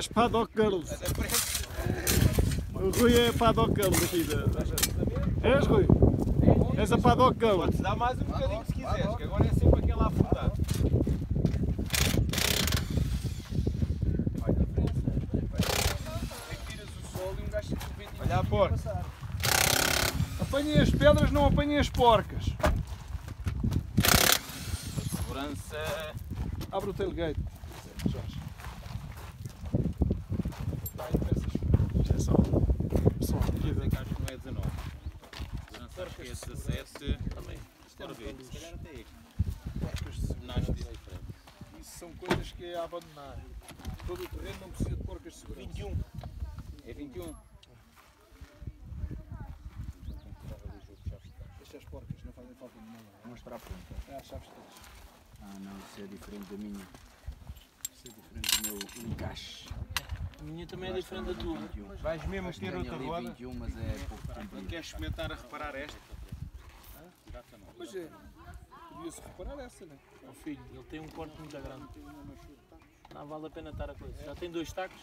És Paddock Girls. O Rui é Paddock Girls aqui. Da. És Rui? És a Paddock Girl. Pode-se dar mais um bocadinho se quiseres, que agora é sempre aquele a afundar. Olha a porta. Apanhem as pedras, não apanhem as porcas. Segurança. Abre o tailgate. Jorge. Só. Só aqui Sei que acho que não é 19. Segurança acho que é 17. Também. Ora ver, se calhar até este. de acho que é diferente. Isso são coisas que é a abandonar. Todo o terreno não precisa de porcas de segurança. 21. É 21. Deixa as porcas, não fazem falta nenhuma. Mostra a ponta. É as chaves todas. Ah não, isso é diferente da minha. Isso é diferente do meu encaixe. A minha também é diferente da tua. 21. Vais mesmo ter outra roda? 21, mas é pouco Não comprido. queres experimentar a reparar esta? Mas é. Podia-se reparar essa, né? Ó filho, ele tem um corte muito grande. Não vale a pena estar a coisa. Já tem dois tacos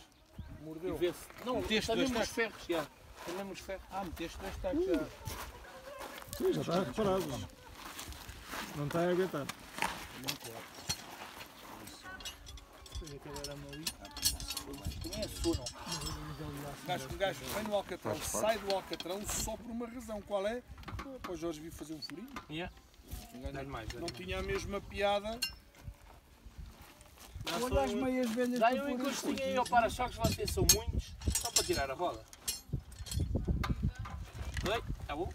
e Mordeu. vê-se. Não, Meteste dois tacos? ferros. Já. Tem mesmo os ferros. Ah, meteste dois tacos já. Sim, já está reparado. Não está a aguentar. É. Um gajo, um gajo vem no Alcatrão, sai do Alcatrão só por uma razão. Qual é? Pô, o Jorge vi fazer um furinho. Yeah. Um Dá-lhe mais. Não tinha a mesma piada. Olha as meias velhas Dá um encostinho aí ao para-choques, vocês são muitos, só para tirar a roda. Oi, tá bom?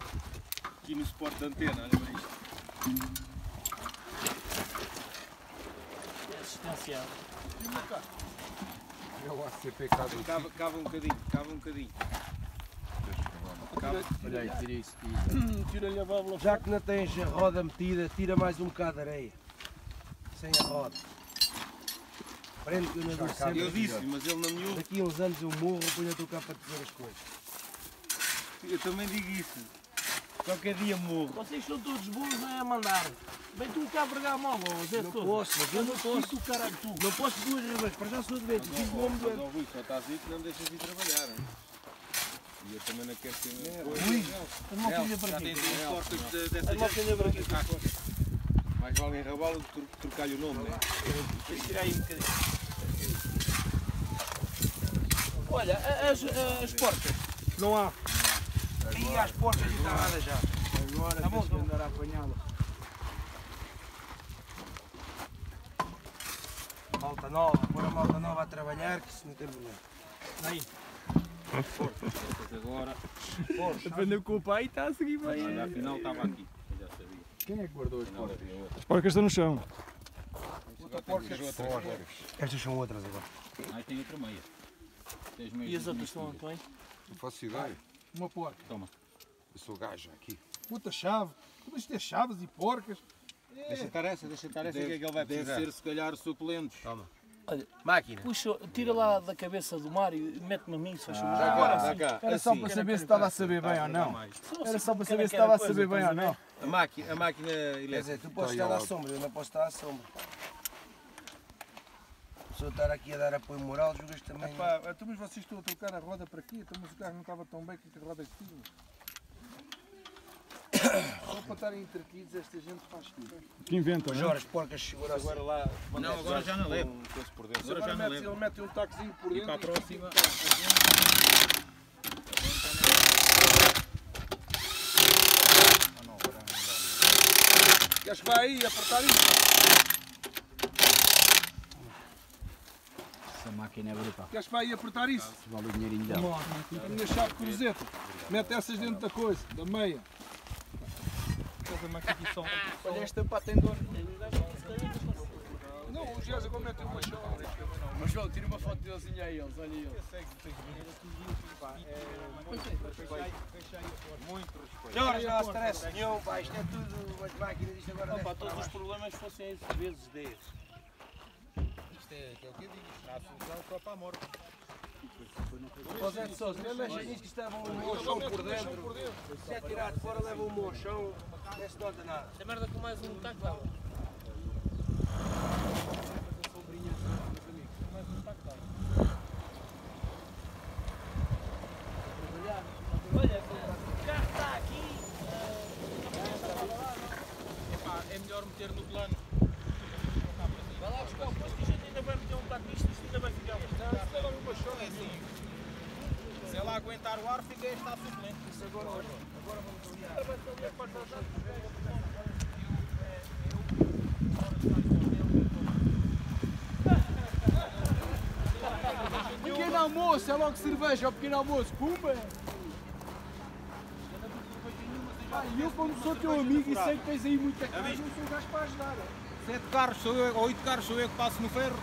Aqui no suporte da antena, olha para isto. Assistenciado. É o ACP cá do Cava, cava um bocadinho, cava um bocadinho. Cava. Olha aí, tira isso. Tira-lhe a válvula Já que não tens a roda metida, tira mais um bocado de areia. Sem a roda. Prende que eu não dou sempre. Eu disse, mas ele não me ouve. Daqui a uns anos eu morro, ponho a tocar para dizer as coisas. Eu também digo isso. Qualquer dia morro. Vocês são todos bons não é a mandar. Vem tu cá pregar móvel, Zé Não todo. posso, mas eu não posso. Tu caralho, tu. Não posso duas razões. Para já sou doente, fiz o homem Mas doente. ó Rui, só estás aí que não me deixas ir trabalhar. hein? E eu também não quero ser. Rui, Uma filha para Já aqui. tens portas Uma gente. filha para aqui. Mais vale enrabá-lo do que tro- trocar-lhe o nome, né? Deixa eu tirar aí um bocadinho. Olha, a- as, as portas. Não há. Aí às portas enterradas já. Agora Tá bom, tens que então. andar a apanhá-la. Malta nova, pôr a malta nova a trabalhar, que isso não tem problema. Aí. Agora, Aprendeu com o pai e está a seguir bem. olha, afinal estava aqui. Eu já sabia. Quem é que guardou as outra. As porcas estão no chão. Agora tens as outras. Estas são outras agora. Aí tem outra meia. E meias as de outras estão bem? Não faço ideia. Uma porca. Toma. Eu sou gajo aqui. Puta chave. Como isto é chaves e porcas. Deixa estar essa, deixa estar essa, o que é que ele vai deve precisar? Deve ser se calhar suplentes. Máquina. Puxa, tira lá da cabeça do Mário e mete-me a mim, se faz favor. Já Agora sim. cá. Era só assim. para saber se estava a saber bem ou não. Era assim, só para saber se estava a saber bem ou não. A máquina, a máquina Quer elétrica. dizer, tu podes estar à sombra, eu não posso estar à sombra. Eu estar aqui a dar apoio moral, julgas também. Epá, então, mas vocês estão a trocar a roda para aqui? Então, mas o carro não estava tão bem que a roda aqui. Só para estarem entretidos, esta gente faz tudo. Que inventa, não é? Jorge, porcas de segurança. Agora lá. Não, agora já não levo. por dentro. Agora já não levo. ele mete um taquezinho por E dentro. para a próxima. Queres que vá aí apertar isso? Máquina é brutal. Queres que vá aí apertar isso? Vale o dinheirinho dela. A minha chave cruzeta. Mete essas dentro da coisa, da meia. Olha, esta pá tem dor. Não, os gajos agora metem uma chave. Mas João, tira uma foto deles a eles, olha eles. Jorge, não há stress nenhum, pá, isto é tudo, as máquinas, isto agora Opa, deve todos para os problemas fossem esses vezes 10. Isto é, que é o que eu digo. Isto há a solução só para a morte. Ó Zé de Sousa, não mexa nisso que leva um mochão por dentro. Se é tirado fora, leva um mochão, não se nota nada. Essa merda com mais um taco dava. trocar o este à suplente. Isso agora, agora Pequeno almoço, é logo cerveja ao pequeno almoço, pumba! Ah, e eu como sou teu amigo e sei que tens aí muita casa, eu sou o gajo para ajudar. Sete carros sou eu, ou oito carros sou eu que passo no ferro.